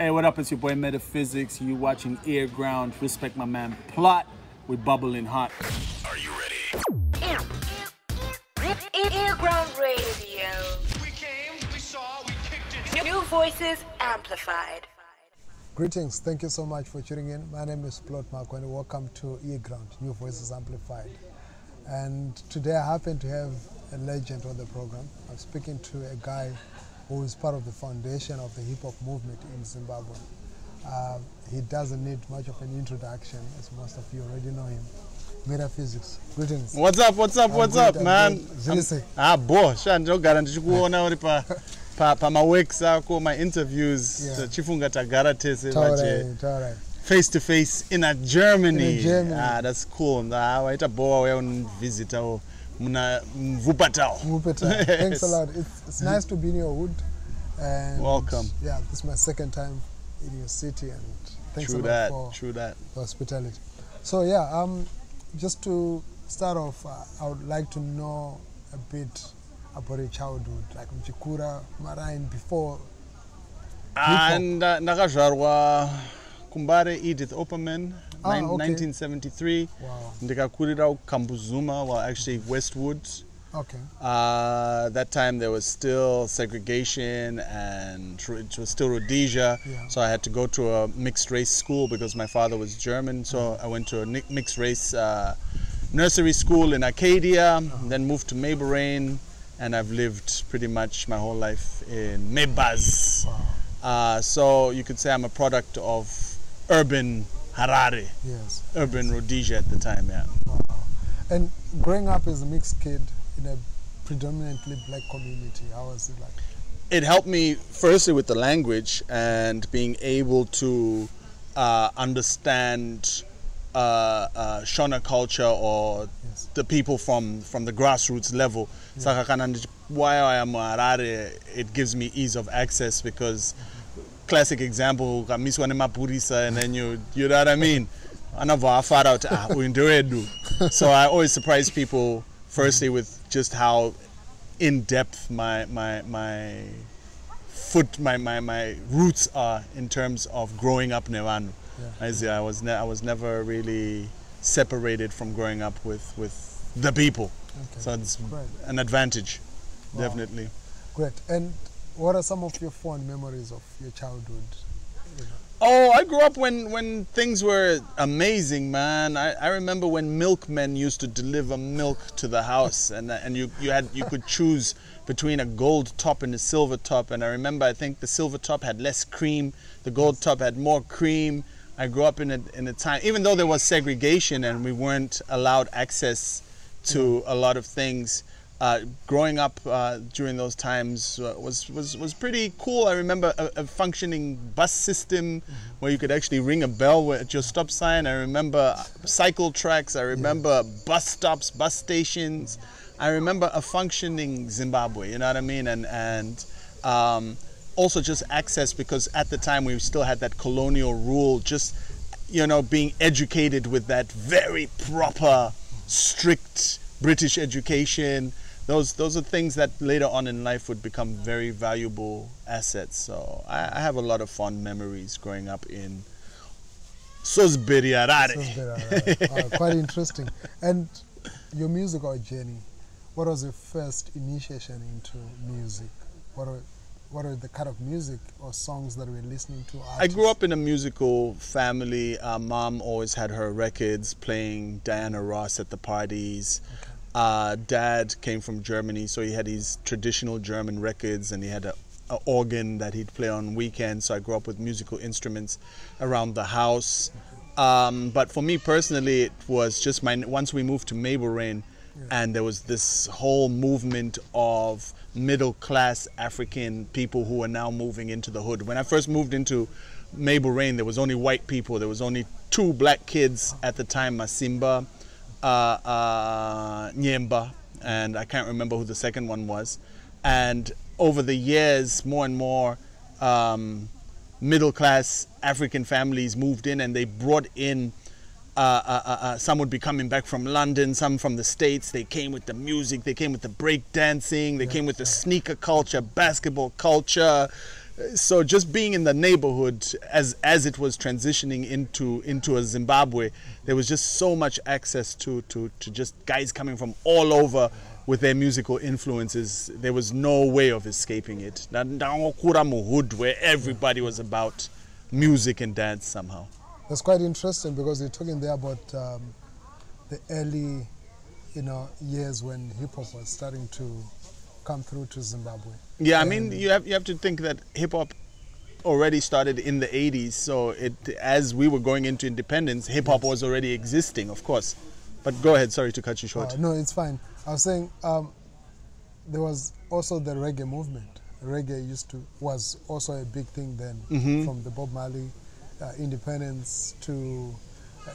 Hey, what up? It's your boy Metaphysics. You watching Ear Ground. Respect my man Plot. We're bubbling hot. Are you ready? Ear, ear, ear Ground Radio. We came, we saw, we kicked it. New voices amplified. Greetings. Thank you so much for tuning in. My name is Plot Marco and welcome to Ear Ground, New Voices Amplified. And today I happen to have a legend on the program. I'm speaking to a guy who is part of the foundation of the hip hop movement in Zimbabwe. Uh, he doesn't need much of an introduction, as most of you already know him. Metaphysics. Greetings. What's up, what's up, I'm what's good, up, I'm man? Zilise. Ah, bo, sha ndinogara ndichikuona uri pa pa pamaworks ako ma-interviews Yeah. tichifunga tagara tese vache face to face in a Germany. In Germany. Ah, that's cool. Ah, waita bo wauya univhizitawo muna mvupatawo. Wupeta. Thanks a lot. It's, it's nice to be in your hood. And Welcome. Yeah, this is my second time in your city, and thanks True a lot that, for true that. hospitality. So yeah, um, just to start off, uh, I would like to know a bit about your childhood, like Mchikura, Marine, before. Ah, hop. nda- ndakazvarwa kumbare edith opperman Ah, nine- okay. 1973 Wow. ndikakurira kukambuzuma well actually westwood Okay. Uh, that time there was still segregation and it was still Rhodesia. Yeah. So I had to go to a mixed race school because my father was German. So I went to a mixed race uh, nursery school in Arcadia, then moved to Mabelreign, and I've lived pretty much my whole life in Mebaz. Wow. Uh, so you could say I'm a product of urban Harare, Yes. urban Rhodesia at the time, yeah. Wow. And growing up as a mixed kid in a predominantly black community, how was it like? it helped me firstly with the language and being able to uh, understand uh, uh, Shona culture or Yes. the people from, from the grassroots level. Ndichi- why I am Harare, it gives me ease of access because classic example, ukamiswa nemapurisa and then you, you know what I mean? Anabva afara kuti ah uyu ndewedu. So I always surprise people firstly with just how in depth my my my foot my, my, my roots are in terms of growing up Nevanu. Yeah. I was ne- I was never really separated from growing up with, with the people. Okay. So it's Right. an advantage, Wow. definitely. Great. And what are some of your fond memories of your childhood? Oh, I grew up when, when things were amazing, man. I, I remember when milkmen used to deliver milk to the house, and and you, you had you could choose between a gold top and a silver top. And I remember, I think the silver top had less cream, the gold top had more cream. I grew up in a in a time, even though there was segregation and we weren't allowed access to a lot of things. Uh, growing up uh, during those times uh, was, was was pretty cool. I remember a, a functioning bus system where you could actually ring a bell at your stop sign. I remember cycle tracks. I remember bus stops, bus stations. I remember a functioning Zimbabwe. You know what I mean? And and um, also just access because at the time we still had that colonial rule. Just you know being educated with that very proper, strict British education. Those those are things that later on in life would become very valuable assets. So I, I have a lot of fond memories growing up in Salisbury Harare. Sounds good, all right. Uh, quite interesting. And your musical journey, what was your first initiation into music? What are, what are the kind of music or songs that we're listening to? I grew up in a musical family. Uh, mom always had her records playing Diana Ross at the parties. Uh, dad came from Germany, so he had his traditional German records and he had a, a organ that he'd play on weekends. So I grew up with musical instruments around the house. Um, but for me personally, it was just my once we moved to Mabelreign, and there was this whole movement of middle class African people who were now moving into the hood. When I first moved into Mabelreign, there was only white people. There was only two black kids at the time, Masimba, uh, uh, Nyemba, and I can't remember who the second one was. And over the years, more and more um, middle class African families moved in and they brought in. Uh, uh, uh, uh, some would be coming back from London, some from the States. They came with the music, they came with the break dancing, they came with the sneaker culture, basketball culture, so just being in the neighborhood as as it was transitioning into into a Zimbabwe, there was just so much access to to to just guys coming from all over with their musical influences. There was no way of escaping it. Where everybody was about music and dance somehow. That's quite interesting because you're talking there about um, the early, you know, years when hip hop was starting to come through to Zimbabwe. Yeah, I mean, you have you have to think that hip hop already started in the 80s. So it as we were going into independence, hip hop was already existing, of course. But go ahead. Sorry to cut you short. Uh, no, it's fine. I was saying um, there was also the reggae movement. Reggae used to was also a big thing then, Mm-hmm. from the Bob Marley uh, independence to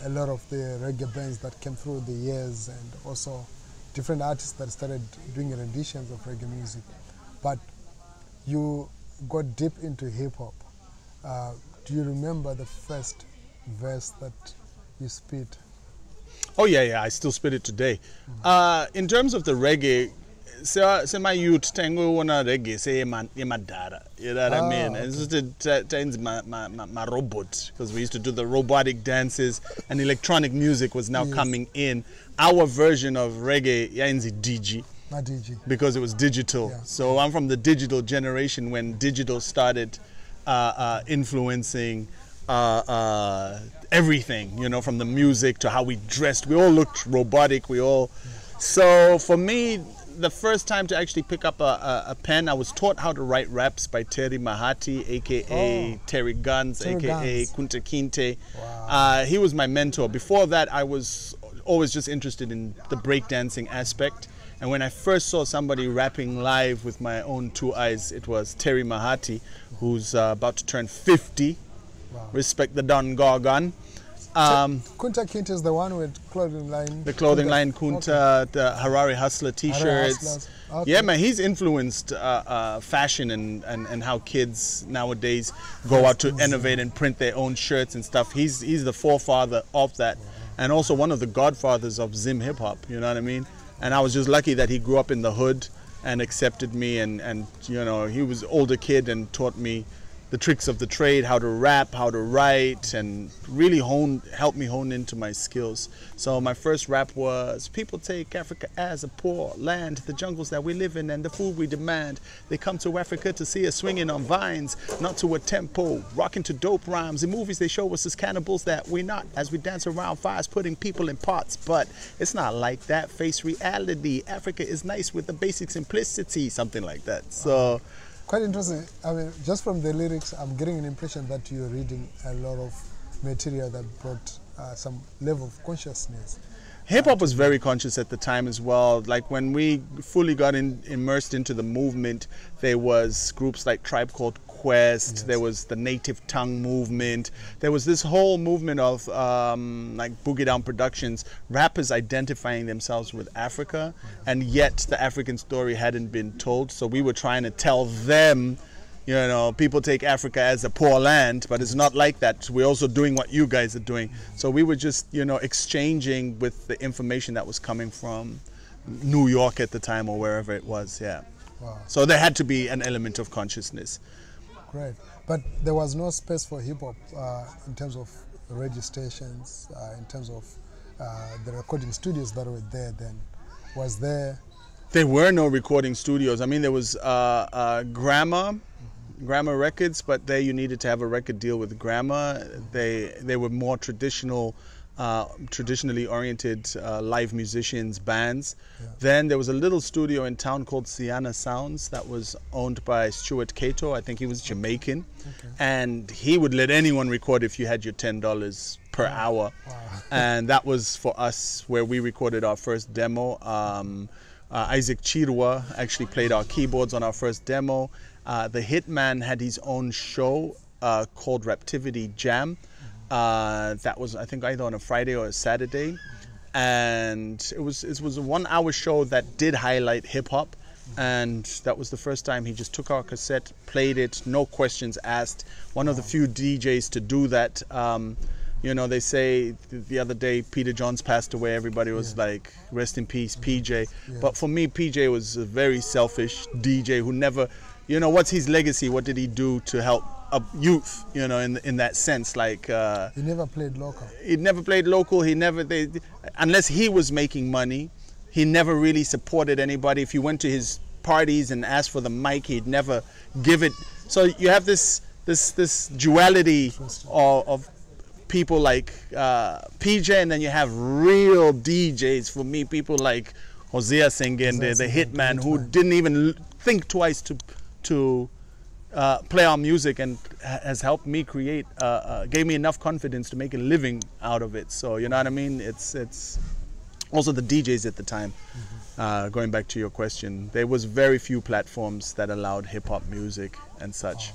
a lot of the reggae bands that came through the years, and also different artists that started doing renditions of reggae music. But you got deep into hip hop. Uh, do you remember the first verse that you spit? Oh yeah, yeah. I still spit it today. Uh, in terms of the reggae, se se my youth tango wana reggae se man yemadara. You know what I mean? And It's just a times my, my, my, my robot because we used to do the robotic dances and electronic music was now Yes. coming in. Our version of reggae the DG. My DG. because it was digital. Yeah. So I'm from the digital generation when digital started uh, uh, influencing uh, uh, everything, you know, from the music to how we dressed. We all looked robotic. We all. So for me, the first time to actually pick up a, a, a pen, I was taught how to write raps by Terry Mahati, aka Oh. Terry Guns, Terry aka Guns. Kunta Kinte. Wow. Uh, he was my mentor. Before that, I was always just interested in the breakdancing aspect. And when I first saw somebody rapping live with my own two eyes, it was Terry Mahati, who's uh, about to turn 50. Wow. Respect the Don Gorgon. Um, Kunta Kinte is the one with clothing line. the clothing Kunta- line Kunta, the Harare Hustler T-shirts. Okay. Yeah, man, he's influenced uh, uh, fashion and, and, and how kids nowadays go out to innovate and print their own shirts and stuff. He's he's the forefather of that, and also one of the godfathers of Zim hip hop. You know what I mean? And I was just lucky that he grew up in the hood and accepted me, and and you know he was older kid and taught me the tricks of the trade, how to rap, how to write, and really hone helped me hone into my skills. So my first rap was people take Africa as a poor land, the jungles that we live in and the food we demand. They come to Africa to see us swinging on vines, not to a tempo, rocking to dope rhymes. In movies they show us as cannibals that we're not, as we dance around fires, putting people in pots. But it's not like that. Face reality. Africa is nice with the basic simplicity, something like that. So. Quite interesting. I mean, just from the lyrics, I'm getting an impression that you're reading a lot of material that brought uh, some level of consciousness. Hip hop was very conscious at the time as well. Like when we fully got in, immersed into the movement, there was groups like Tribe Called Quest. There was the Native Tongue movement. There was this whole movement of um, like Boogie Down Productions, rappers identifying themselves with Africa, and yet the African story hadn't been told. So we were trying to tell them you know, people take Africa as a poor land, but it's not like that. We're also doing what you guys are doing. So we were just, you know, exchanging with the information that was coming from New York at the time or wherever it was. Yeah. Wow, So there had to be an element of consciousness. Great. But there was no space for hip hop uh, in terms of radio stations, uh, in terms of uh, the recording studios that were there then. Was there? There were no recording studios. I mean, there was uh, uh, Gramma, Gramma Records, but there you needed to have a record deal with Gramma. They they were more traditional, uh, traditionally oriented uh, live musicians, bands. Then there was a little studio in town called Siana Sounds that was owned by Stuart Cato. I think he was Jamaican, and he would let anyone record if you had your ten dollars per hour, and that was for us where we recorded our first demo. Um, uh, Isaac Chirwa actually played our keyboards on our first demo. Uh, the Hitman had his own show uh, called Raptivity Jam. Uh, that was, I think, either on a Friday or a Saturday, and it was it was a one-hour show that did highlight hip hop. And that was the first time he just took our cassette, played it, no questions asked. One of the few DJs to do that. Um, you know, they say the other day Peter Johns passed away. Everybody was like, "Rest in peace, PJ." But for me, PJ was a very selfish DJ who never you know, what's his legacy? What did he do to help a youth? You know, in in that sense, like. Uh, He never played local. he never played local. He never they unless he was making money, he never really supported anybody. If you went to his parties and asked for the mic, he'd never give it. So you have this this this duality of, of people like uh, PJ, and then you have real DJs. For me, people like Hosea Singende, the, the hitman, who didn't even think twice to to uh, play our music and has helped me create, uh, uh, gave me enough confidence to make a living out of it. So you know what I mean? It's it's also the DJs at the time. Uh, going back to your question, there was very few platforms that allowed hip hop music and such.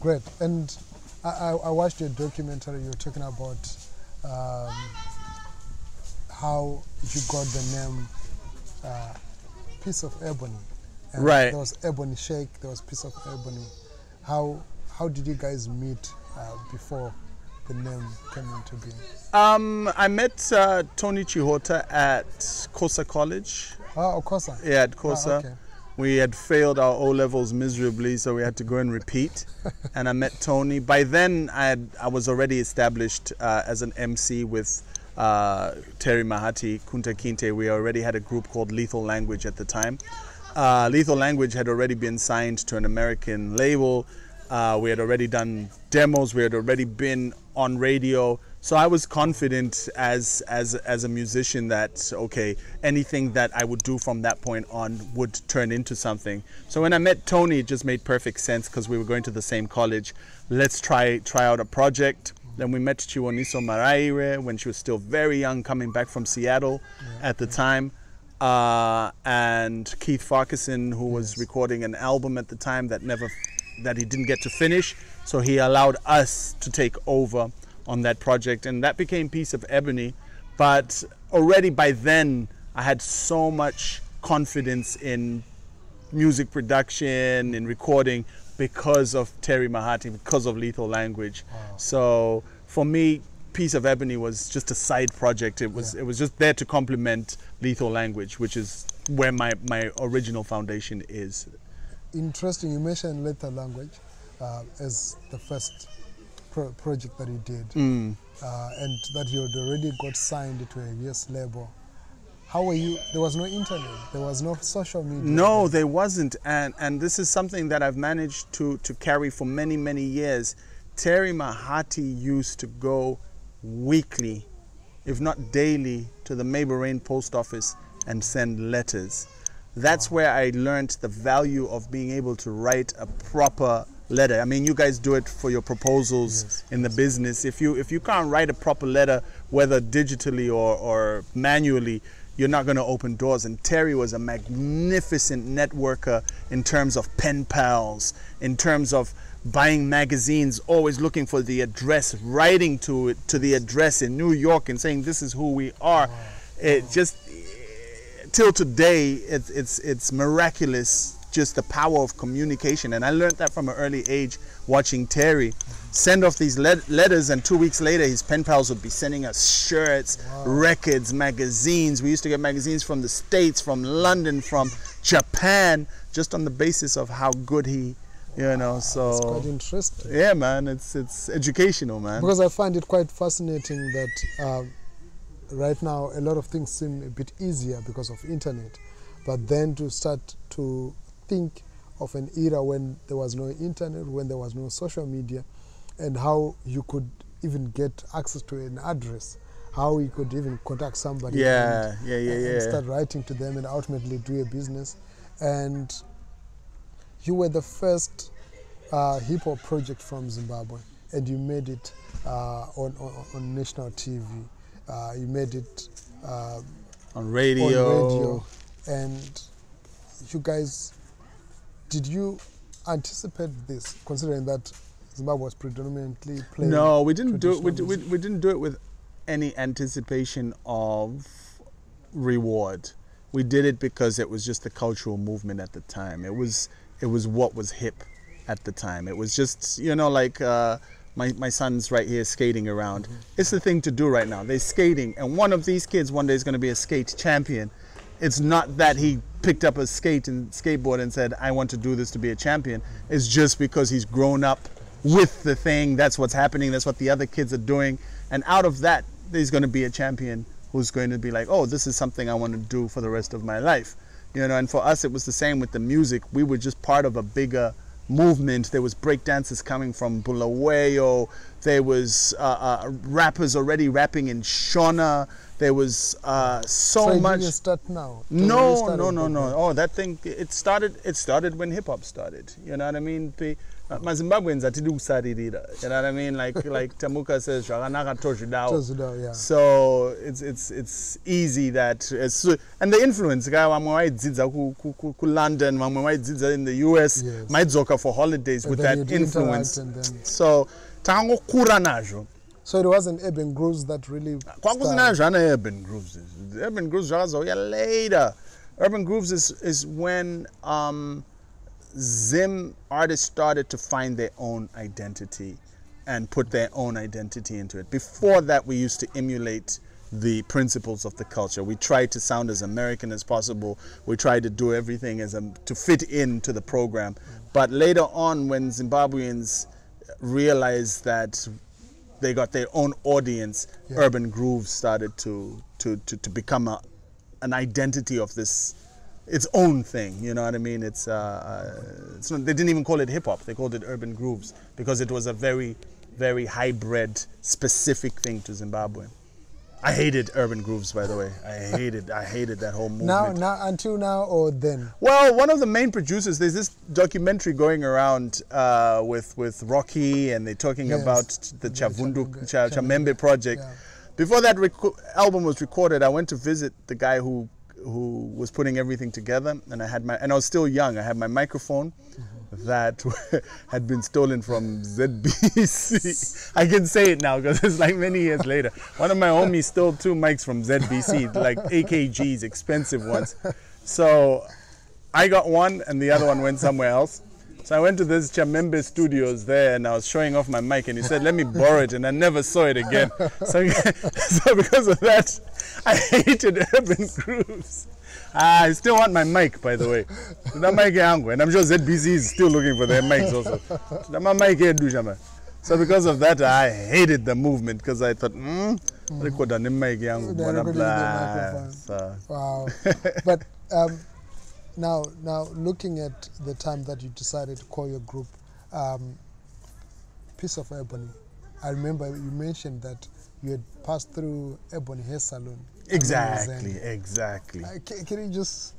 Great. And I, I, I watched your documentary. You were talking about um, how you got the name uh, Piece of Ebony. And Right. There was Ebony Shake. There was Piece of Ebony. How how did you guys meet uh, before the name came into being? Um, I met uh, Tony Chihota at Kosa College. Oh, Okosa. Yeah, at Kosa. okay. We had failed our O levels miserably, so we had to go and repeat. and I met Tony. By then, I had, I was already established uh, as an MC with uh, Terry Mahati, Kunta Kinte. We already had a group called Lethal Language at the time. Uh, Lethal Language had already been signed to an American label. Uh, we had already done demos. We had already been on radio. So I was confident as as as a musician that okay, anything that I would do from that point on would turn into something. So when I met Tony, it just made perfect sense because we were going to the same college. Let's try try out a project. Then we met Chiwoniso Maraire when she was still very young, coming back from Seattle at the time. Uh, and Keith Farquharson, who was recording an album at the time that never, that he didn't get to finish. So he allowed us to take over on that project, and that became Piece of Ebony. But already by then, I had so much confidence in music production and recording because of Terry Mahati, because of Lethal Language. So for me, Piece of Ebony was just a side project. It was it was just there to complement Lethal Language, which is where my, my original foundation is. Interesting. You mentioned Lethal Language uh, as the first pro- project that you did, uh, and that you had already got signed to a US label. How were you? There was no internet. There was no social media. No, there wasn't, and and this is something that I've managed to to carry for many many years. Terry Mahati used to go weekly, if not daily, to the Mabelreign post office and send letters. That's where I learned the value of being able to write a proper letter. I mean, you guys do it for your proposals in the business. If you if you can't write a proper letter, whether digitally or, or manually, you're not going to open doors. And Terry was a magnificent networker in terms of pen pals, in terms of buying magazines, always looking for the address, writing to it to the address in New York and saying this is who we are. It just till today it's it's it's miraculous just the power of communication. And i learned that from an early age watching terry send off these let- letters and two weeks later his pen pals would be sending us shirts records magazines. We used to get magazines from the states from london from japan just on the basis of how good he you know It's so quite interesting. yeah man it's it's educational man Because I find it quite fascinating that um, right now a lot of things seem a bit easier because of internet, but then to start to think of an era when there was no internet, when there was no social media, and how you could even get access to an address, how you could even contact somebody. Yeah, and, yeah, yeah, and yeah. start writing to them and ultimately do a business. And you were the first uh, hip hop project from Zimbabwe, and you made it uh, on, on on national TV. Uh, you made it uh, on radio, on radio, and you guys, did you anticipate this, considering that Zimbabwe was predominantly playing? No, we didn't do it. We, we, we didn't do it with any anticipation of reward. We did it because it was just the cultural movement at the time. It was it was what was hip at the time. It was just you know like uh, my my son's right here skating around. It's the thing to do right now. They're skating, and one of these kids one day is going to be a skate champion. It's not that he picked up a skate and skateboard and said, "I want to do this to be a champion." It's just because he's grown up with the thing. That's what's happening. That's what the other kids are doing, and out of that, there's going to be a champion who's going to be like, "Oh, this is something I want to do for the rest of my life." You know, and for us, it was the same with the music. We were just part of a bigger movement. There was break dancers coming from Bulawayo. There was uh, uh, rappers already rapping in Shona. There was uh, so, So much. start now? No, no, no, no. Oh, that thing. It started. It started when hip hop started. You know what I mean? The uh, Zimbabweans are to do saririra. You know what I mean? Like like Tamuka says, "Zvakanaka tozvidao." Tozvidao, yeah. So it's it's it's easy that so, and the influence. Guy, vamwe vaidzidza ku, ku, ku, ku London, vamwe vaidzidza in the US. Yes. Maidzoka for holidays And with that influence. then- So takangokura nazvo. So it wasn't Urban Grooves that really. kwakusina zvana urban grooves urban grooves zvakazouya later urban grooves is, is when um, zim artists started to find their own identity and put their own identity into it before that we used to emulate the principles of the culture we tried to sound as american as possible we tried to do everything as a, to fit into the program but later on when zimbabweans realized that they got their own audience. Yeah. Urban grooves started to to to, to become a, an identity of this its own thing. You know what I mean? It's uh, uh, it's not, they didn't even call it hip hop. They called it urban grooves because it was a very very hybrid specific thing to Zimbabwe. I hated urban grooves, by the way. I hated I hated that whole movement. Now, now, until now, or then? Well, one of the main producers, there's this documentary going around uh, with with Rocky, and they're talking Yes. about the Chavundu Chamembe project. yeah. Before that album was recorded, I went to visit the guy who who was putting everything together, and I had my and I was still young. I had my microphone that had been stolen from ZBC. I can say it now because it's like many years later. One of my homies stole two mics from ZBC, like AKGs, expensive ones. So I got one and the other one went somewhere else. So I went to this Chamembe studios there and I was showing off my mic and he said, let me borrow it and I never saw it again. So, so because of that, I hated urban grooves. Ah, I still want my mic, by the way. That mic yangu, and I'm sure ZBC is still looking for their mics also. My mic here, do jama. So because of that, I hated the movement because I thought, hmm, record on the mic yangu, They're blah, recording blah. the microphone. So, Wow. but um, now, now looking at the time that you decided to call your group um, Piece of Ebony, I remember you mentioned that you had passed through Ebony Hair Salon. exactly, exactly. Uh, can, can you just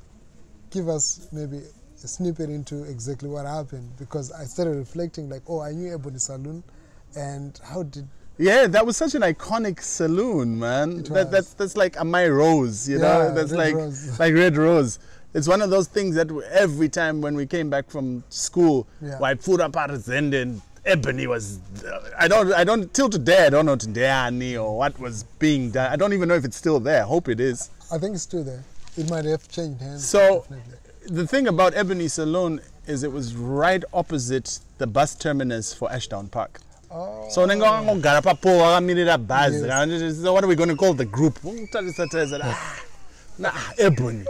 give us maybe a snippet into exactly what happened? Because I started reflecting, like, oh, I knew Ebony Salon and how did Yeah, that was such an iconic saloon, man. That, that's that's like a my rose, you know. Yeah, That's Red like Rose. like red rose. It's one of those things that every time when we came back from school, Yeah. Up at and Ebony was. I don't. I don't. Till today, I don't know today or what was being done. I don't even know if it's still there. I hope it is. I think it's still there. It might have changed hands. So definitely. the thing about Ebony Saloon is it was right opposite the bus terminus for Ashdown Park. Oh. So wakangogara papo wakamirira bhazi so what are we going to call the group ah, nah, ebony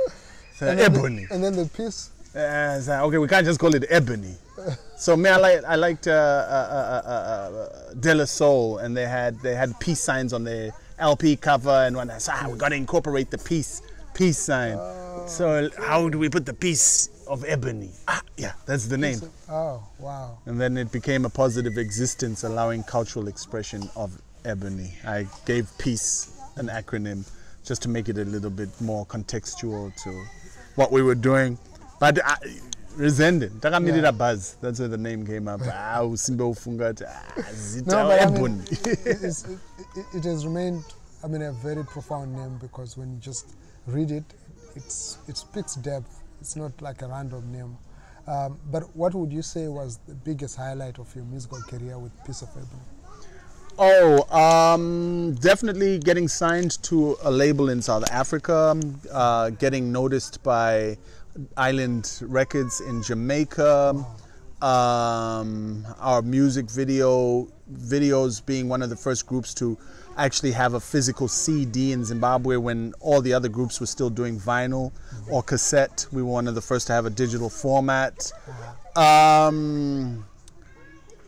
and ebony The, and then the piece. Uh, so, okay we can't just call it ebony so me i like i liked uh, uh, uh, uh, uh, de la soul and they had they had peace signs on their lp cover and when i said ah, we got to incorporate the peace peace sign so how do we put the piece of ebony ah yeah that's the name Oh, wow. and then it became a positive existence, allowing cultural expression of ebony. I gave peace an acronym just to make it a little bit more contextual to what we were doing. But I, Resende, takamirira Yeah. buzz. That's where the name came up. Ah, usimbe ufunga kuti, ah, zita No, but I mean, it, it has remained, I mean, a very profound name because when you just read it, it's, it speaks depth. It's not like a random name. Um, but what would you say was the biggest highlight of your musical career with Piece of Ebony? Oh, um, definitely getting signed to a label in South Africa, uh, getting noticed by Island Records in Jamaica, um, our music video videos being one of the first groups to actually have a physical CD in Zimbabwe when all the other groups were still doing vinyl or cassette. We were one of the first to have a digital format. Um,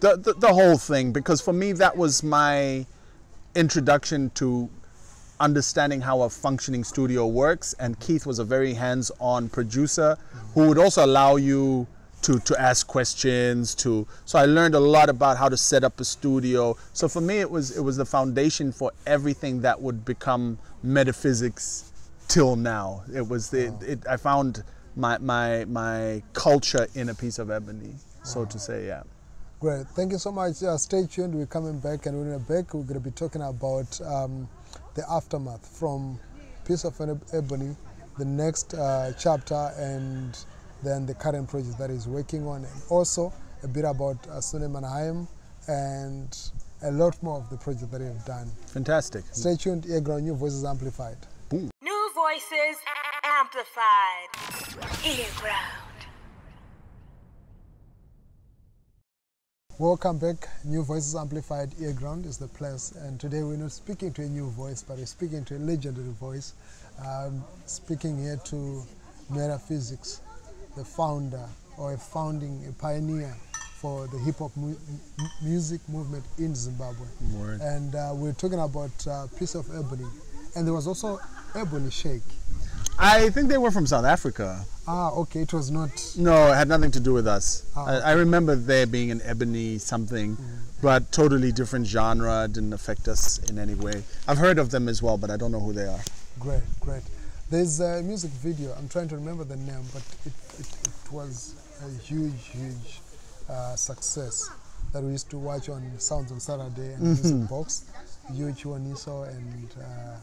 the, the, the whole thing, because for me, that was my introduction to understanding how a functioning studio works. And Keith was a very hands on producer who would also allow you to, to ask questions to so I learned a lot about how to set up a studio. So for me it was it was the foundation for everything that would become metaphysics till now. It was the it, I found my my my culture in a piece of ebony, so to say, yeah. Great. Thank you so much. Uh, stay tuned. We're coming back, and when we're back, we're going to be talking about um, the aftermath from Piece of Ebony, the next uh, chapter, and then the current project that he's working on, and also a bit about uh, Söhne Mannheims and a lot more of the project that he have done. Fantastic. Stay tuned. Earground, New Voices Amplified. New voices amplified. Earground. Welcome back. New Voices Amplified Earground is the place, and today we're not speaking to a new voice, but we're speaking to a legendary voice. Um, speaking here to Metaphysics, the founder or a founding, a pioneer for the hip hop mu- mu- music movement in Zimbabwe. Word. And uh, we're talking about uh, Piece of Ebony, and there was also Ebony Shake. I think they were from South Africa. Ah, okay, it was not. No, it had nothing to do with us. Oh, I, I remember there being an ebony something, but totally different genre. Didn't affect us in any way. I've heard of them as well, but I don't know who they are. Great, great. There's a music video. I'm trying to remember the name, but it, it, it was a huge, huge uh, success that we used to watch on Sounds on Saturday and Music Box. Huge Waniso and uh,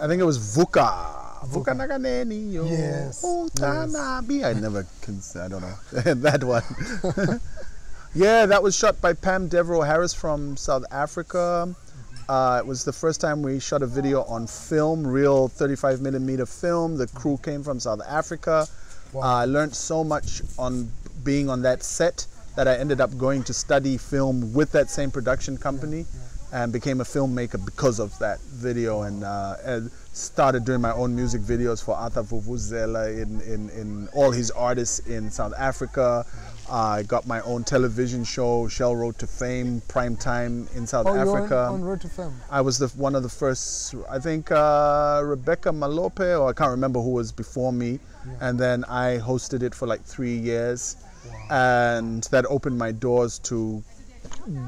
I think it was Vuka. Vuka Naganeni. Yes, Utanabi. I never can. say- I don't know that one. yeah, that was shot by Pam Devereaux Harris from South Africa. Uh, it was the first time we shot a video on film, real 35 millimeter film. The crew came from South Africa. Wow. Uh, I learned so much on being on that set that I ended up going to study film with that same production company and became a filmmaker because of that video and, uh, and started doing my own music videos for Arthur Vuvuzela in, in, in all his artists in South Africa. I got my own television show, Shell Road to Fame, prime time in South oh, you're on, Africa. on Road to Fame. I was the one of the first. I think uh, Rebecca Malope, or I can't remember who was before me, and then I hosted it for like three years, and that opened my doors to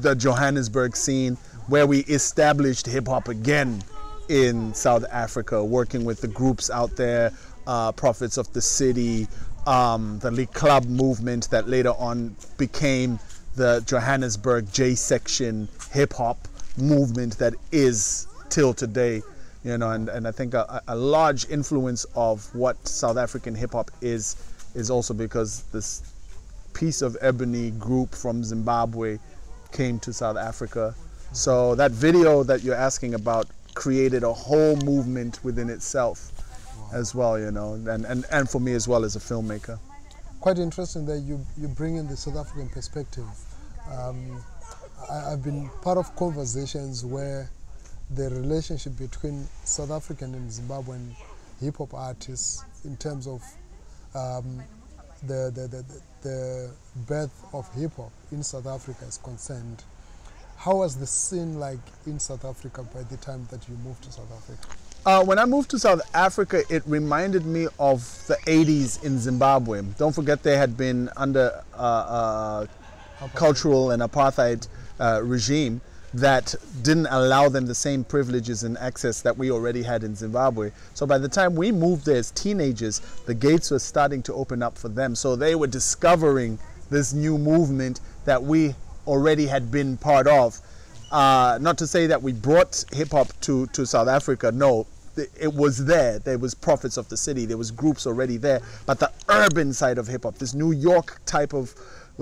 the Johannesburg scene, where we established hip hop again in South Africa, working with the groups out there, uh, Prophets of the City, um, the Lee Club movement that later on became the Johannesburg J section hip hop movement that is till today. You know, and, and I think a, a large influence of what South African hip hop is is also because this piece of ebony group from Zimbabwe came to South Africa. So that video that you're asking about created a whole movement within itself as well, you know, and, and, and for me as well as a filmmaker. Quite interesting that you, you bring in the South African perspective. Um, I, I've been part of conversations where the relationship between South African and Zimbabwean hip hop artists, in terms of um, the, the, the, the, the birth of hip hop in South Africa, is concerned. How was the scene like in South Africa by the time that you moved to South Africa? Uh, when I moved to South Africa, it reminded me of the 80s in Zimbabwe. Don't forget they had been under uh, uh, cultural and apartheid uh, regime that didn't allow them the same privileges and access that we already had in Zimbabwe. So by the time we moved there as teenagers, the gates were starting to open up for them. So they were discovering this new movement that we already had been part of. Uh, not to say that we brought hip hop to, to South Africa, no. It was there. There was prophets of the city. There was groups already there. But the urban side of hip hop, this New York type of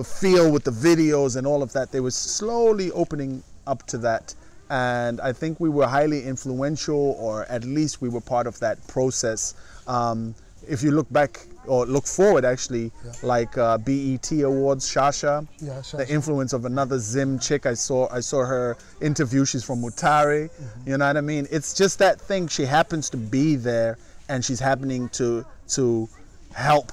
feel with the videos and all of that, they were slowly opening up to that. And I think we were highly influential, or at least we were part of that process. Um, if you look back or look forward, actually, Yeah. like uh, BET Awards, Shasha, Yeah, the influence of another Zim chick. I saw I saw her interview. She's from Mutare. Mm-hmm. You know what I mean? It's just that thing. She happens to be there, and she's happening to to help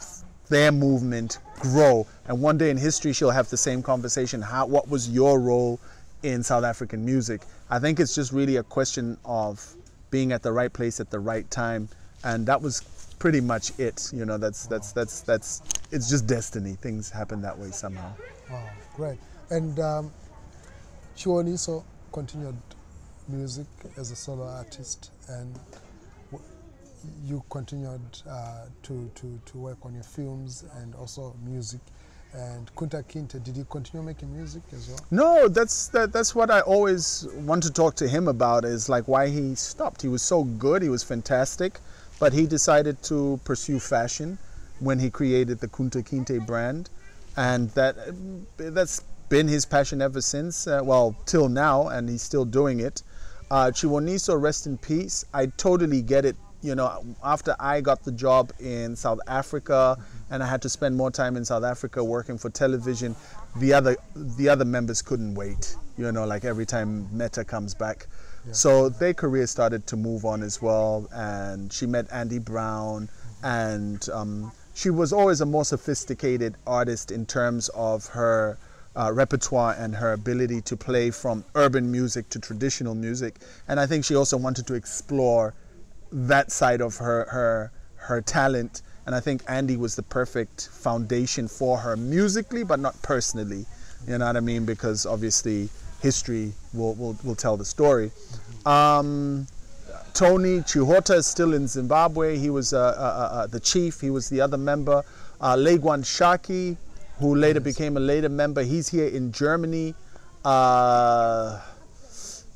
their movement grow. And one day in history, she'll have the same conversation. How? What was your role in South African music? I think it's just really a question of being at the right place at the right time, and that was pretty much it. You know, that's that's that's that's. It's just destiny. Things happen that way somehow. Wow, great. And um, Chiwoniso continued music as a solo artist, and w- you continued uh, to, to, to work on your films and also music. And Kunta Kinte, did he continue making music as well? No, that's that, that's what I always want to talk to him about is like why he stopped. He was so good, he was fantastic, but he decided to pursue fashion when he created the Kunta Kinte brand, and that that's been his passion ever since. Uh, well, till now, and he's still doing it. Uh, Chiwoniso, rest in peace. I totally get it. You know, after I got the job in South Africa, and I had to spend more time in South Africa working for television, the other the other members couldn't wait. You know, like every time Meta comes back, so their career started to move on as well. And she met Andy Brown, and um, she was always a more sophisticated artist in terms of her uh, repertoire and her ability to play from urban music to traditional music. And I think she also wanted to explore that side of her her her talent. And I think Andy was the perfect foundation for her musically, but not personally. You know what I mean? Because obviously history will will, will tell the story. Um, Tony Chihota is still in Zimbabwe. He was uh, uh, uh, the chief. He was the other member. Uh, Legwan Shaki, who later became a later member. He's here in Germany. Uh,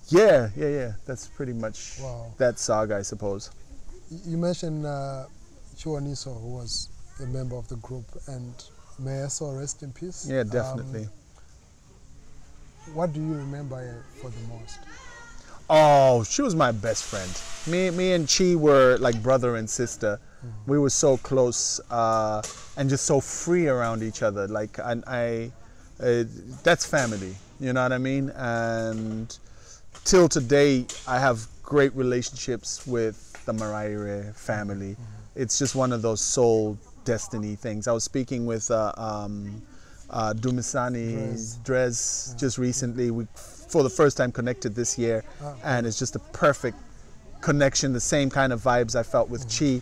yeah, yeah, yeah. That's pretty much Wow. that saga, I suppose. You mentioned uh, Chiwoniso, who was a member of the group, and may I so rest in peace. Yeah, Um, definitely. What do you remember for the most? Oh, she was my best friend. Me, me and Chi were like brother and sister. We were so close uh, and just so free around each other. Like, and I, uh, that's family. You know what I mean? And till today, I have great relationships with the Maraire family. It's just one of those soul destiny things. I was speaking with uh, um, uh, Dumisani Drez. Drez just recently. We, for the first time, connected this year, and it's just a perfect connection. The same kind of vibes I felt with Chi.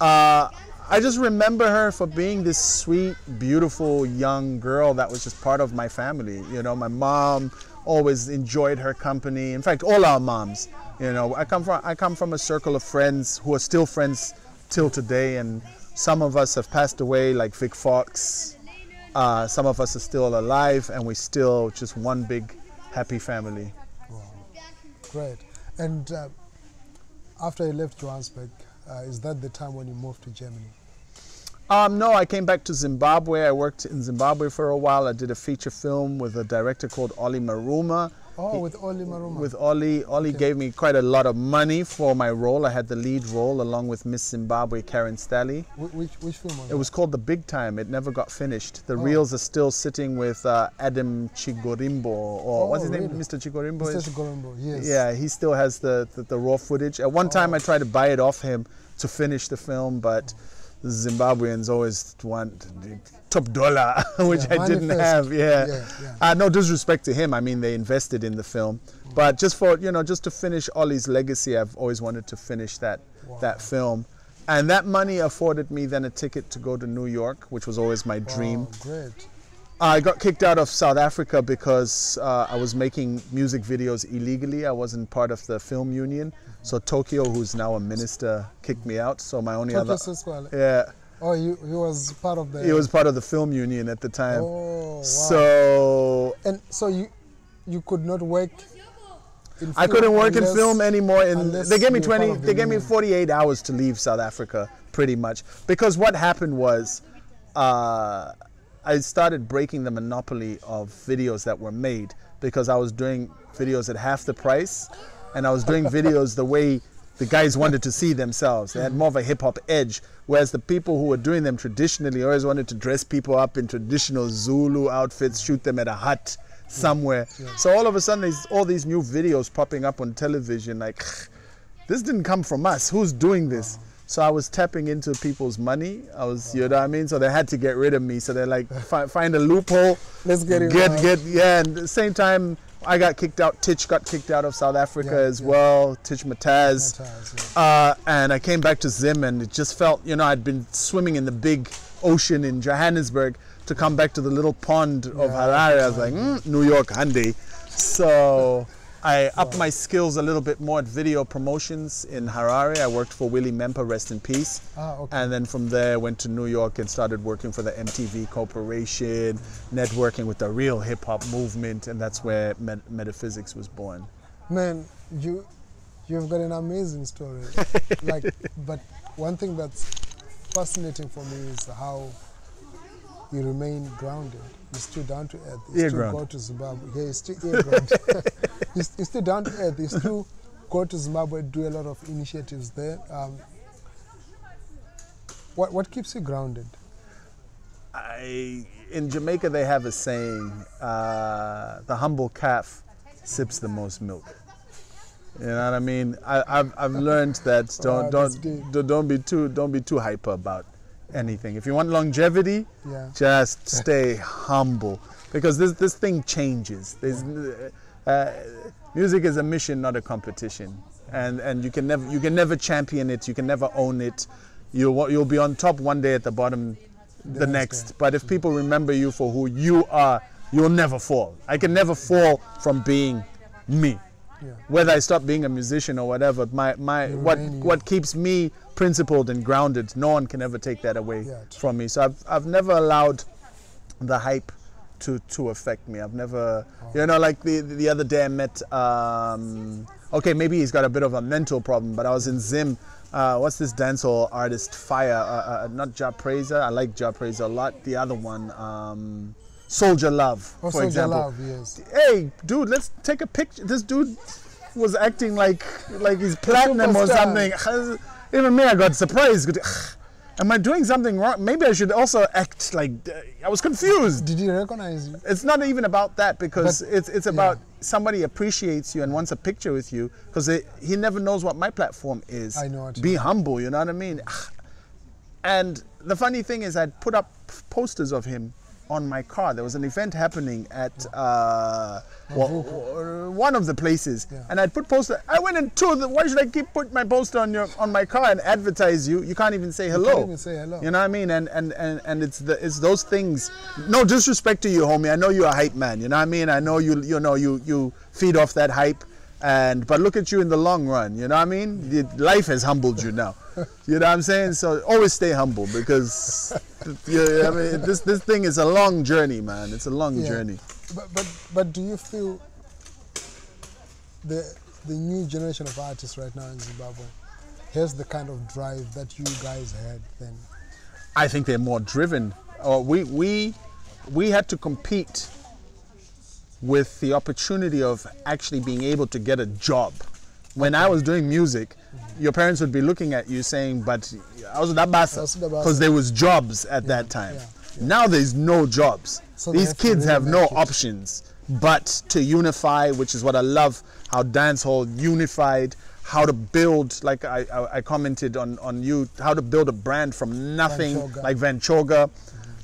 Uh, I just remember her for being this sweet, beautiful young girl that was just part of my family. You know, my mom always enjoyed her company. In fact, all our moms. You know, I come from I come from a circle of friends who are still friends till today, and some of us have passed away, like Vic Fox. Uh, some of us are still alive, and we're still just one big happy family. Great. And uh, after you left Johannesburg, uh, is that the time when you moved to Germany? Um, no, I came back to Zimbabwe. I worked in Zimbabwe for a while. I did a feature film with a director called Olley Maruma. Oh, with Olley Maruma. With Olley, Olley gave me quite a lot of money for my role. I had the lead role along with Miss Zimbabwe Karen Stally. Wh- which, which film was It was called The Big Time. It never got finished. The Oh. reels are still sitting with uh, Adam Chigorimbo, or what's his Oh, name? Mr. Chigorimbo. Mr. Chigorombo, yes. yeah, he still has the, the, the raw footage. At one time, Oh. I tried to buy it off him to finish the film, but the Zimbabweans always want top dollar, which Yeah, I didn't have. Yeah. Yeah, yeah. Uh, no disrespect to him. I mean, they invested in the film, but just for you know, just to finish Olley's legacy, I've always wanted to finish that that film. And that money afforded me then a ticket to go to New York, which was always my dream. Wow, great. I got kicked out of South Africa because uh, I was making music videos illegally. I wasn't part of the film union. So Tokyo, who's now a minister, kicked me out. So my only Tokyo other yeah, Oh, he, he was part of the. he was part of the film union at the time. Oh, wow. So and so you you could not work. In I couldn't work in film anymore. And they gave me you were part 20. of the They gave me 48 hours to leave South Africa, pretty much. Because what happened was, uh, I started breaking the monopoly of videos that were made because I was doing videos at half the price, and I was doing videos the way the guys wanted to see themselves. They had more of a hip hop edge, whereas the people who were doing them traditionally always wanted to dress people up in traditional Zulu outfits, shoot them at a hut somewhere. So all of a sudden, there's all these new videos popping up on television. Like, this didn't come from us. Who's doing this? So I was tapping into people's money. I was, you know what I mean. So they had to get rid of me. So they're like, fi- find a loophole. Let's get it. Get out. get yeah. And at the same time, I got kicked out. Tich got kicked out of South Africa Yeah, as yeah. well. Tich Mataz. Mataz, Uh, and I came back to Zim, and it just felt, you know, I'd been swimming in the big ocean in Johannesburg to come back to the little pond of Harare. I was like, mm, New York, handy. So I upped my skills a little bit more at video promotions in Harare. I worked for Willie Memper, rest in peace. Ah, okay. And then from there, went to New York and started working for the MTV Corporation, networking with the real hip hop movement, and that's where Met- Metaphysics was born. Man, you you've got an amazing story. like, but one thing that's fascinating for me is how you remain grounded. You're still down to earth. You Ear still ground. go to Zimbabwe. Yeah, you're still ear ground. you're, you're still down to earth. He's still go to Zimbabwe, do a lot of initiatives there. Um, what what keeps you grounded? I in Jamaica they have a saying: uh, "The humble calf sips the most milk." You know what I mean? I, I've, I've learned that don't Wow, don't don't don't be too don't be too hyper about anything. If you want longevity, Yeah. just stay humble because this this thing changes. There's uh, music is a mission, not a competition, and and you can never you can never champion it. You can never own it. You'll you'll be on top one day at the bottom the next next. But if people remember you for who you are, you'll never fall. I can never fall from being me. Yeah. Whether I stop being a musician or whatever, my, my what what keeps me principled and grounded, no one can ever take that away Yeah, from me. So I've I've never allowed the hype to to affect me. I've never, you know, like the the other day I met. Um, okay, maybe he's got a bit of a mental problem, but I was in Zim. Uh, what's this dancehall artist? Fire, uh, uh, not Jah Prayzah. I like Jah Prayzah a lot. The other one, um, Soul Jah Love, Oh, for Soul Jah example. Love, yes. Hey, dude, let's take a picture. This dude was acting like like he's platinum or something. Even me, I got surprised. Am I doing something wrong? Maybe I should also act like uh, I was confused. Did he recognize you? It's not even about that because But- it's it's about somebody appreciates you and wants a picture with you because he never knows what my platform is. I know Be mean. humble, you know what I mean? And the funny thing is, I'd put up posters of him on my car. There was an event happening at uh, well, one of the places, Yeah. and I'd put poster. I went into the. Why should I keep putting my poster on your on my car and advertise you? You can't even say hello. even say hello. You know what I mean? And and and, and it's the it's those things. No disrespect to you, homie. I know you're a hype man. You know what I mean? I know you you know you you feed off that hype. And but look at you in the long run. You know what I mean? Life has humbled you now. You know what I'm saying? So always stay humble because yeah, I mean this this thing is a long journey, man. It's a long Yeah. journey. But, but but do you feel the the new generation of artists right now in Zimbabwe has the kind of drive that you guys had then? I think they're more driven. Or we we we had to compete with the opportunity of actually being able to get a job. When I was doing music, your parents would be looking at you saying, "But I was I was dabasa," dabasa. because there was jobs at that time. yeah, Now there's no jobs. So These have kids really have no it. options but to unify, which is what I love. How dancehall unified. How to build, like I, I, I commented on, on you, how to build a brand from nothing, Vanchoga. like Vanchoga.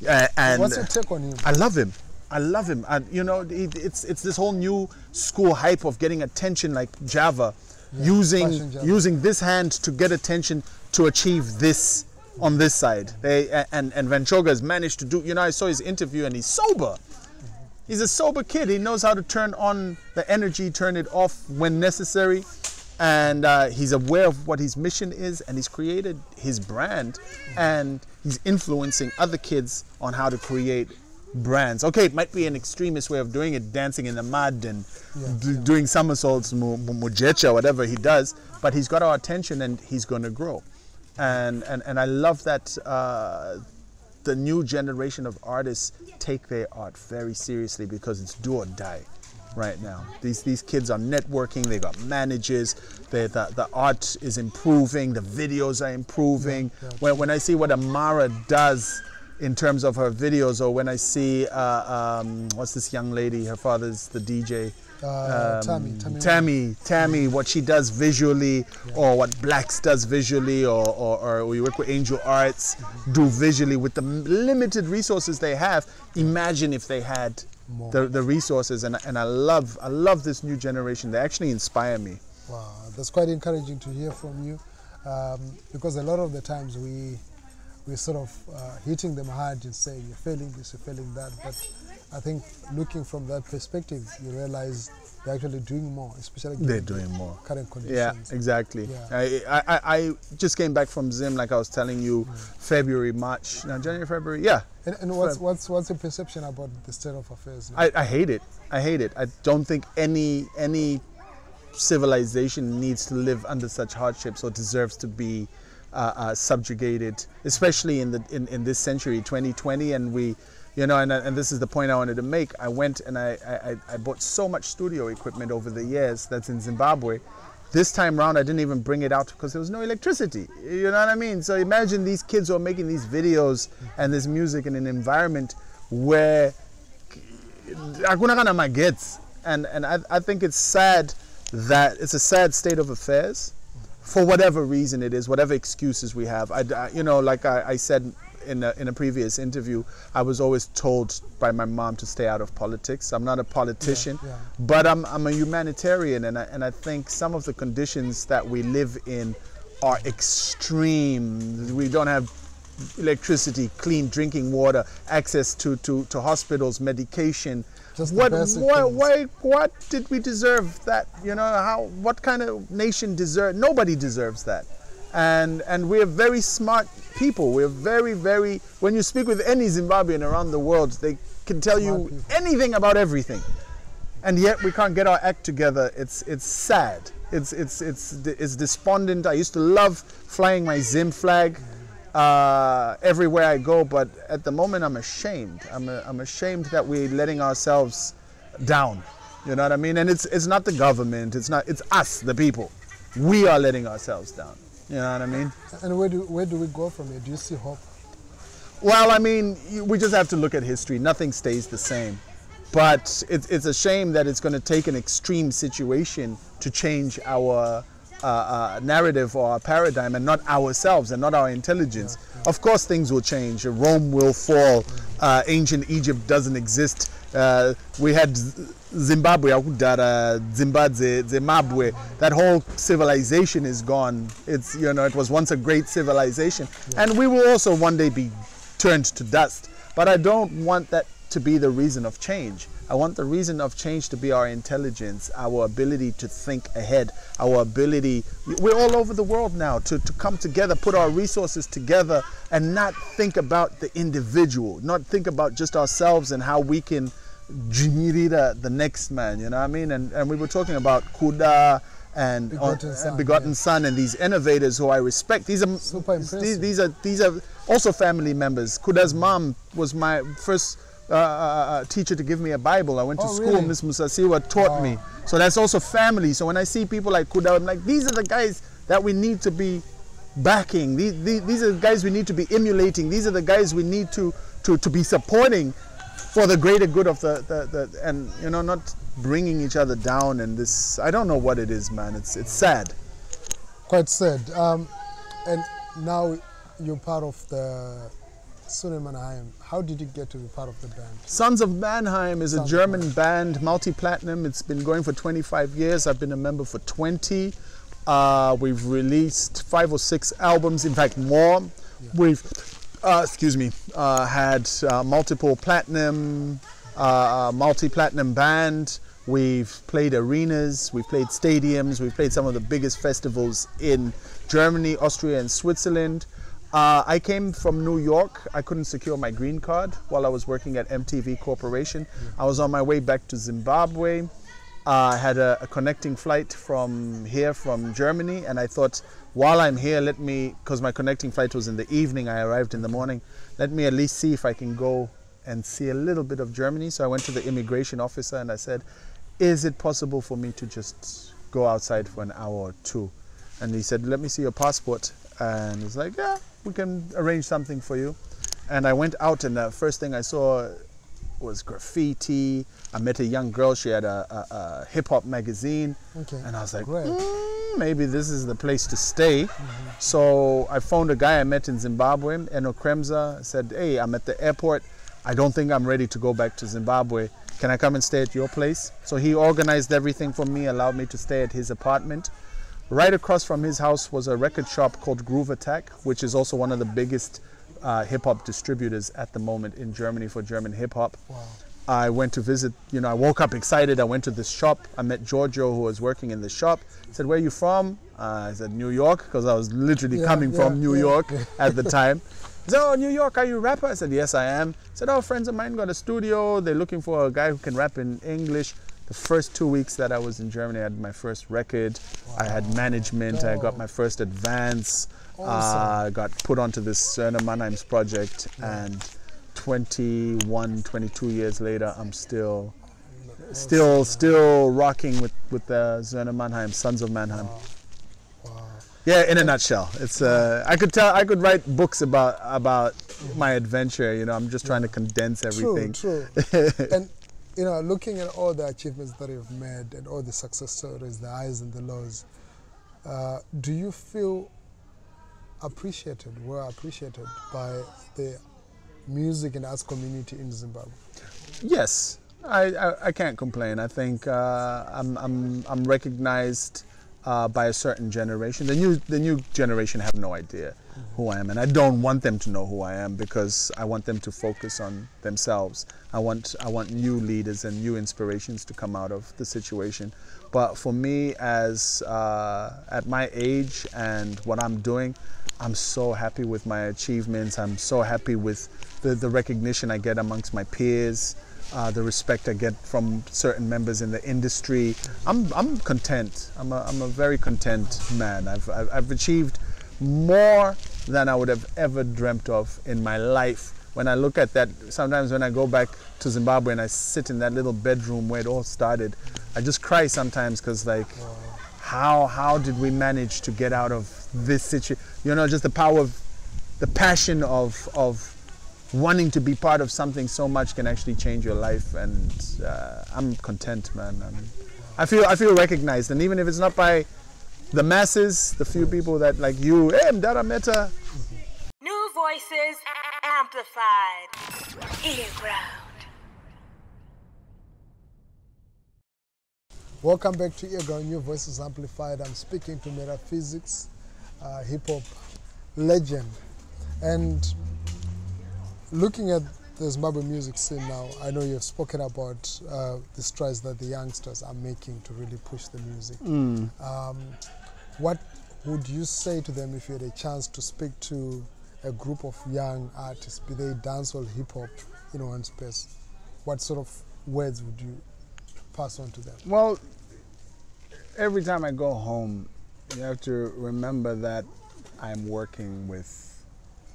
Uh, and What's your take on him? I love him. I love him. And you know, it, it's it's this whole new school hype of getting attention, like Java, using Java. using this hand to get attention to achieve this on this side. They and and Vanchoga has managed to do. You know, I saw his interview and he's sober. He's a sober kid. He knows how to turn on the energy, turn it off when necessary, and uh, he's aware of what his mission is, and he's created his brand, and he's influencing other kids on how to create brands. Okay, it might be an extremist way of doing it, dancing in the mud and d- doing somersaults, mu- mu- mujecha, whatever he does, but he's got our attention and he's going to grow. And, and, and I love that uh, the new generation of artists take their art very seriously because it's do or die. right now. These these kids are networking. They got managers. They, the the art is improving. The videos are improving. Yeah, yeah. When when I see what Amara does in terms of her videos, or when I see uh, um, what's this young lady? Her father's the DJ. Uh, Tammy, Tammy, Um, Tammy, Tammy, what she does visually, or what Blacks does visually, or, or, or we work with Angel Arts, do visually with the limited resources they have. Imagine if they had More. the, the resources, and, and I love I love this new generation. They actually inspire me. Wow, that's quite encouraging to hear from you, um, because a lot of the times we we sort of uh, hitting them hard and saying you're failing this, you're failing that. But I think looking from that perspective, you realize they're actually doing more, especially They're given the doing more. current Yeah, conditions. exactly. Yeah. I, I, I I just came back from Zim, like I was telling you, February, March, no, January, February. Yeah, And, and what's what's what's your perception about the state of affairs? now? I, I hate it. I hate it. I don't think any any civilization needs to live under such hardships or deserves to be Uh, uh, subjugated, especially in the in, in this century, 2020, and we. You know, and, uh, and this is the point I wanted to make. I went and I, I, I bought so much studio equipment over the years that's in Zimbabwe. This time round, I didn't even bring it out because there was no electricity. You know what I mean? So imagine these kids who are making these videos and this music in an environment where and and I, I think it's sad that it's a sad state of affairs for whatever reason it is whatever excuses we have I, I- you know like I, I said in a, in a previous interview I was always told by my mom to stay out of politics I'm not a politician yeah. but I'm, I'm a humanitarian and I, and I think some of the conditions that we live in are extreme we don't have electricity, clean drinking water, access to, to, to hospitals, medication. Just what, what, why, what did we deserve that? You know, how, what kind of nation deserve, nobody deserves that. And, and we're very smart people. We're very, very, when you speak with any Zimbabwean around the world, they can tell Smart you people. anything about everything. And yet we can't get our act together. It's, it's sad. It's, it's, it's, it's despondent. I used to love flying my Zim flag uh, everywhere I go, but at the moment I'm ashamed. I'm, i I'm ashamed that we're letting ourselves down. You know what I mean? And it's, it's not the government, it's, not, it's us, the people. We are letting ourselves down. You know what I mean? And where do where do we go from here? Do you see hope? Well, I mean, we just have to look at history. Nothing stays the same. But it's, it's a shame that it's going to take an extreme situation to change our uh, uh, narrative or our paradigm and not ourselves and not our intelligence. Of course, things will change. Rome will fall. Uh, ancient Egypt doesn't exist. Uh, we had Zimbabwe, Zimbabwe, Zimbabwe. That whole civilization is gone. It's you know it was once a great civilization, and we will also one day be turned to dust. But I don't want that to be the reason of change. I want the reason of change to be our intelligence, our ability to think ahead, our ability. We're all over the world now to, to come together, put our resources together, and not think about the individual, not think about just ourselves and how we can jinyirira the next man. You know what I mean? And, and we were talking about Kuda and Begotten uh, Son, begotten yeah. son and these innovators who I respect. These are Super these, these are these are also family members. Kuda's mom was my first uh, uh, uh, teacher to give me a Bible. I went to Oh, school. really? Miss Musasiwa taught me. So that's also family. So when I see people like Kuda, I'm like, these are the guys that we need to be backing. These, these, these are the guys we need to be emulating. These are the guys we need to to, to be supporting for the greater good of the, the, the and you know not bringing each other down and this I don't know what it is man it's it's sad Quite sad. Um, and now you're part of the Söhne Mannheim. How did you get to be part of the band? Sons of Mannheim is a Sons of German band, multi-platinum. It's been going for 25 years. I've been a member for 20. Uh, we've released five or six albums, in fact more. We've, uh, excuse me, uh, had uh, multiple platinum, uh, multi-platinum band. We've played arenas, we've played stadiums, we've played some of the biggest festivals in Germany, Austria, and Switzerland. Uh, I came from New York. I couldn't secure my green card while I was working at MTV Corporation. I was on my way back to Zimbabwe. Uh, I had a, a connecting flight from here, from Germany, and I thought, while I'm here, let me, because my connecting flight was in the evening, I arrived in the morning, let me at least see if I can go and see a little bit of Germany. So I went to the immigration officer and I said, is it possible for me to just go outside for an hour or two? And he said, let me see your passport. And he's like, yeah, we can arrange something for you. And I went out, and the first thing I saw was graffiti. I met a young girl. She had a, a, a hip hop magazine. Okay. And I was like. "Mm, maybe this is the place to stay. So I phoned a guy I met in Zimbabwe, Eno Kremza. said, hey, I'm at the airport. I don't think I'm ready to go back to Zimbabwe. Can I come and stay at your place? So he organized everything for me, allowed me to stay at his apartment. Right across from his house was a record shop called Groove Attack, which is also one of the biggest uh, hip hop distributors at the moment in Germany for German hip hop. I went to visit, you know, I woke up excited. I went to this shop. I met Giorgio, who was working in the shop. He said, Where are you from? Uh, I said, New York, because I was literally Yeah, coming yeah, from New yeah. York at the time. He said, Oh, New York, are you a rapper? I said, Yes, I am. He said, Oh, friends of mine got a studio. They're looking for a guy who can rap in English. The first two weeks that I was in Germany, I had my first record. I had management. I got my first advance. Uh, got put onto this Söhne Mannheim's project. And 21, 22 years later, I'm still still still rocking with with the Söhne Mannheim, Sons of Mannheim. Yeah, in a nutshell, it's uh, I could tell I could write books about about my adventure. You know, I'm just trying to condense everything. True, true. and you know, looking at all the achievements that you've made and all the success stories, the highs and the lows, uh, do you feel appreciated, well appreciated by the music and arts community in Zimbabwe? Yes, I, I, I can't complain. I think uh, I'm, I'm, I'm recognized uh, by a certain generation. The new, the new generation have no idea who I am, and I don't want them to know who I am because I want them to focus on themselves. I want, I want new leaders and new inspirations to come out of the situation. But for me, as uh, at my age and what I'm doing, I'm so happy with my achievements. I'm so happy with the, the recognition I get amongst my peers, uh, the respect I get from certain members in the industry. I'm, I'm content. I'm a, I'm a very content man. I've, I've, I've achieved more than I would have ever dreamt of in my life. When I look at that, sometimes when I go back to Zimbabwe and I sit in that little bedroom where it all started, I just cry sometimes because like, how how did we manage to get out of this situation? You know, just the power of the passion of of wanting to be part of something so much can actually change your life, and uh, I'm content, man. I'm, I feel I feel recognized, and even if it's not by the masses, the few people that like you, hey, Mdara Meta, New voices amplified. Ear ground. Welcome back to Earground New Voices Amplified. I'm speaking to Metaphysics, uh, hip hop legend. And looking at the Zimbabwe music scene now, I know you've spoken about uh, the strides that the youngsters are making to really push the music. Um, what would you say to them if you had a chance to speak to a group of young artists, be they dancehall, hip hop, in one space? What sort of words would you pass on to them? Well, every time I go home, you have to remember that I'm working with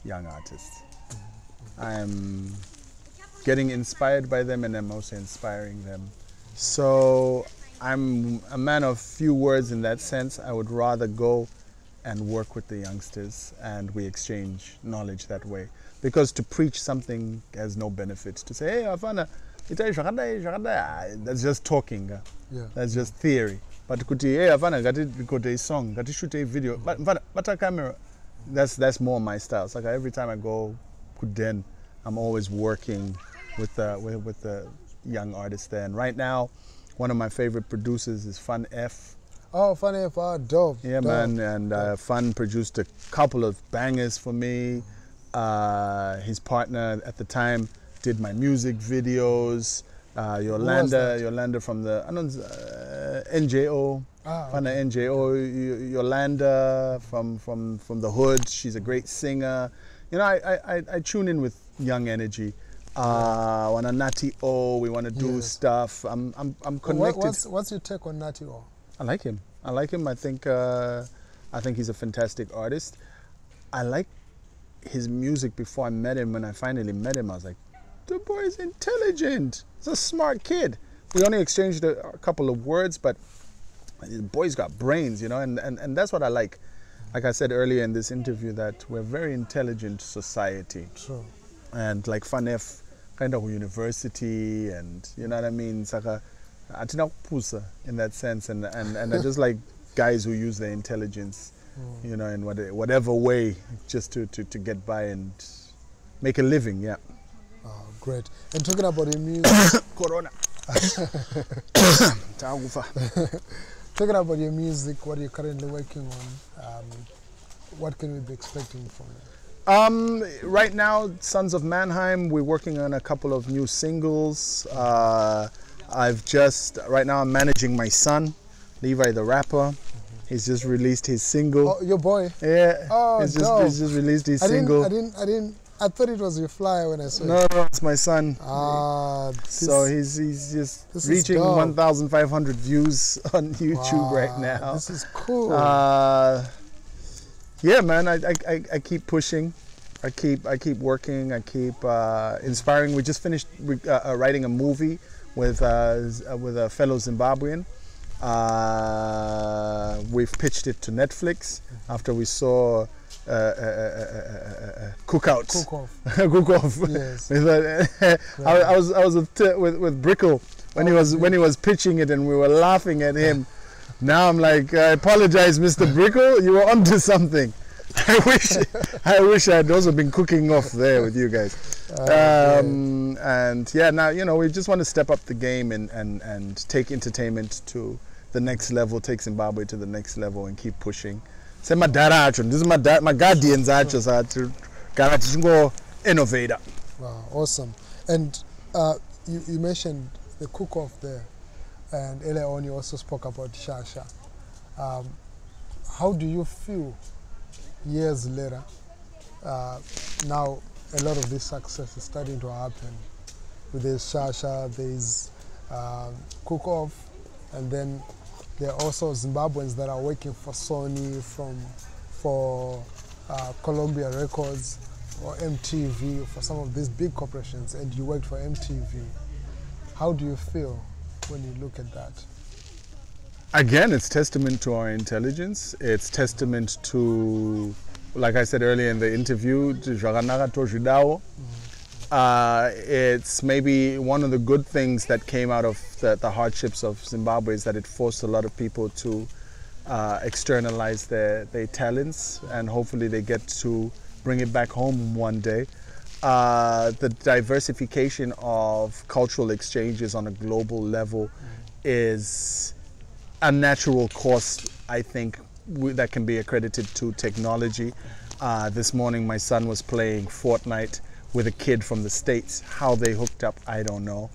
young artists. Mm-hmm. I'm getting inspired by them and I'm also inspiring them. So I'm a man of few words in that sense. I would rather go and work with the youngsters and we exchange knowledge that way. Because to preach something has no benefit. To say, hey, Afana, zvakadai," ah, that's just talking. uh. Yeah. That's just theory. But kuti, hey, Afana, record a song, ngati shoot a video, but but a camera. That's that's more my style. It's like every time I go Kuden, I'm always working with the with, with the young artists there. And right now, one of my favorite producers is Fun F. Oh, Fun F uh, dope. Yeah, dope. man, and uh, Fun produced a couple of bangers for me. Uh, his partner at the time did my music videos. Uh, Yolanda. Yolanda from the I don't, uh, NJO, Ah, Fun NJO. Yolanda from from from the hood. She's a great singer. You know, I I, I, tune in with young energy. Uh, want a Nutty O. We want to do Yes. stuff. I'm I'm I'm connected. what's, what's your take on Nutty O? I like him. I like him. I think uh, I think he's a fantastic artist. I like his music before I met him. When I finally met him, I was like, the boy is intelligent. He's a smart kid. we only exchanged a, a couple of words, but the boy's got brains, you know, and, and, and that's what I like. Like I said earlier in this interview, that we're a very intelligent society True. and like FANEF kind of university and you know what I mean saka atina kupusa in that sense and, and, and I just like guys who use their intelligence you know in what, whatever way just to, to, to get by and make a living yeah Oh, great. And talking about your music, corona talking about your music, what are you currently working on? Um, what can we be expecting from you? Um, right now, Sons of Mannheim, we're working on a couple of new singles. Uh, I've just, right now, I'm managing my son, Levi the rapper. He's just released his single. Oh, your boy. Yeah, Oh, he's, just, dope. he's just released his I didn't, single. I didn't, I didn't, I thought it was your fly when I saw it. No, no, it's my son. Ah, this, so he's he's just reaching 1,500 views on YouTube right now. This is cool. Uh, yeah, man, I, I, I, keep pushing. I keep I keep working. I keep uh, inspiring. We just finished uh, uh, writing a movie with uh, uh, with a fellow Zimbabwean. Uh, we've pitched it to Netflix after we saw uh, uh, uh, uh, uh, uh, Cookout. Cook off. Cook off. Yes. I, I was I was with with, with Brickhill when he Oh, was when he was pitching it and we were laughing at him. Now I'm like, I apologize, Mr. Brickhill. You were onto something. I wish I wish I'd also been cooking off there with you guys. Ah, Um, and yeah, now you know we just want to step up the game and, and, and take entertainment to the next level, take Zimbabwe to the next level, and keep pushing. semadhara acho ndisi madha- maguardians acho sati kana tichingo innovator Wow, awesome. And uh, you, you mentioned the cook off there, and earlier on you also spoke about Shasha. Um, how do you feel years later? Uh, now, a lot of this success is starting to happen. With there's Shasha, there's um, cook off, and then there are also Zimbabweans that are working for Sony, from for uh, Columbia Records or MTV, for some of these big corporations, and you worked for MTV. How do you feel when you look at that? Again it's testament to our intelligence. It's testament to like i said earlier in the interview to uh, it's maybe one of the good things that came out of the, the hardships of zimbabwe is that it forced a lot of people to uh, externalize their, their talents and hopefully they get to bring it back home one day. Uh, the diversification of cultural exchanges on a global level is a natural course, I think, w- that can be accredited to technology. Uh, this morning, my son was playing Fortnite with a kid from the States. How they hooked up, I don't know.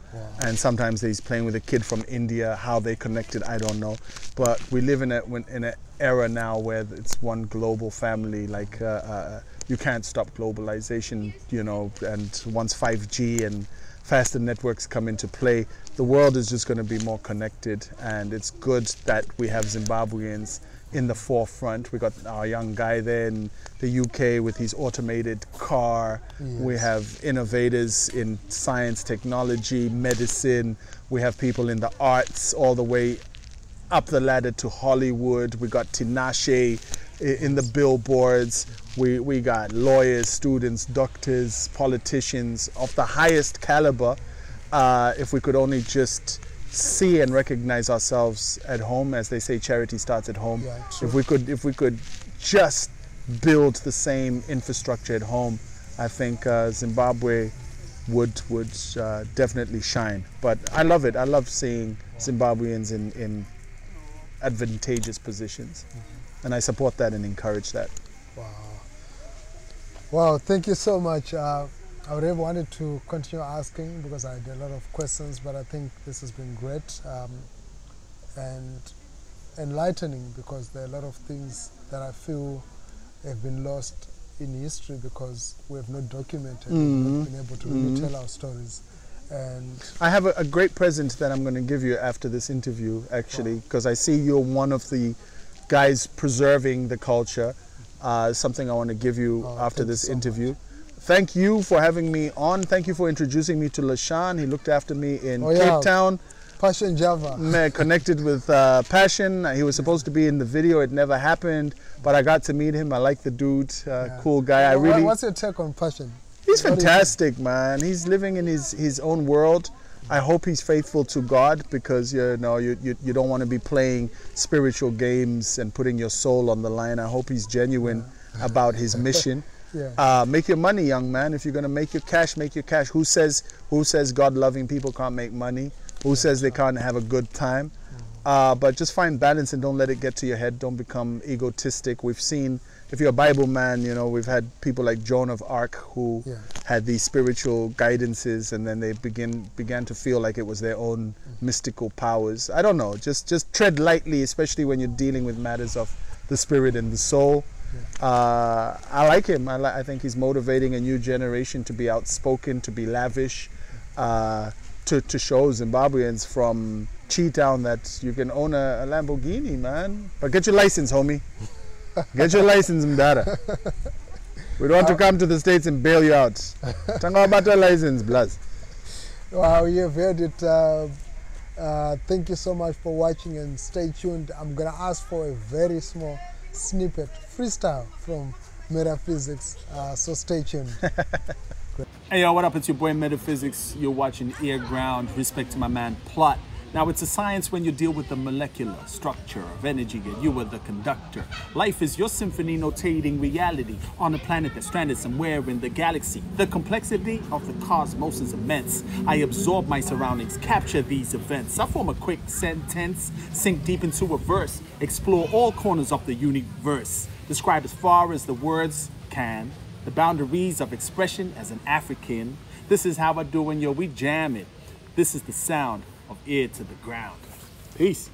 And sometimes he's playing with a kid from India. How they connected, I don't know. But we live in a in an era now where it's one global family. Like uh, uh, you can't stop globalization, you know. And once 5G and faster networks come into play, the world is just going to be more connected. And it's good that we have Zimbabweans in the forefront. We got our young guy there in the UK with his automated car. We have innovators in science, technology, medicine. We have people in the arts all the way up the ladder to Hollywood. We got Tinashe in the billboards. We, we got lawyers, students, doctors, politicians of the highest caliber. Uh, if we could only just see and recognize ourselves at home, as they say, charity starts at home. Yeah, if we could, if we could just build the same infrastructure at home, I think uh, Zimbabwe would would uh, definitely shine. But I love it. I love seeing Zimbabweans in, in advantageous positions, and I support that and encourage that. Wow. Wow, thank you so much. Uh, I would have wanted to continue asking because I had a lot of questions, but I think this has been great um, and enlightening because there are a lot of things that I feel have been lost in history because we have not documented, and not been able to really tell our stories. And I have a, a great present that I'm going to give you after this interview, actually, because I see you're one of the guys preserving the culture. Uh, something I want to give you Oh, after thank you this so interview. Thank you for having me on. Thank you for introducing me to Lashan. He looked after me in Oh, Cape. Town. Passion Java. Connected with uh, Passion. He was supposed to be in the video. It never happened, but I got to meet him. I like the dude. Uh, Cool guy. I really. What's your take on Passion? He's What do you think? fantastic, man. He's living in his, his own world. I hope he's faithful to God because you know you, you, you don't want to be playing spiritual games and putting your soul on the line. I hope he's genuine about his mission. Yeah. Uh, make your money, young man. If you're gonna make your cash, make your cash. Who says who says God loving people can't make money? Who says they can't have a good time? Uh, but just find balance and don't let it get to your head. Don't become egotistic. We've seen, if you're a Bible man, you know, we've had people like Joan of Arc who Yeah. had these spiritual guidances and then they begin began to feel like it was their own mystical powers. I don't know. Just just tread lightly, especially when you're dealing with matters of the spirit and the soul. Uh, I like him. I, li- I think he's motivating a new generation to be outspoken, to be lavish, uh, to, to show Zimbabweans from Chitown that you can own a, a Lamborghini, man. But get your license, homie. Get your license, Mdara. We don't want to come to the States and bail you out. Tanga about your license, blast. Wow, you've heard it. Uh, uh, thank you so much for watching and stay tuned. I'm gonna ask for a very small snippet, freestyle from Metaphysics. Uh, so stay tuned. Hey yo, what up? It's your boy Metaphysics. You're watching Ear Ground. Respect to my man Plot. Now it's a science when you deal with the molecular structure of energy and you are the conductor. Life is your symphony notating reality on a planet that's stranded somewhere in the galaxy. The complexity of the cosmos is immense. I absorb my surroundings, capture these events. I form a quick sentence, sink deep into a verse, explore all corners of the universe, describe as far as the words can the boundaries of expression as an African. This is how I do it, yo. We jam it. This is the sound of ear to the ground. Peace.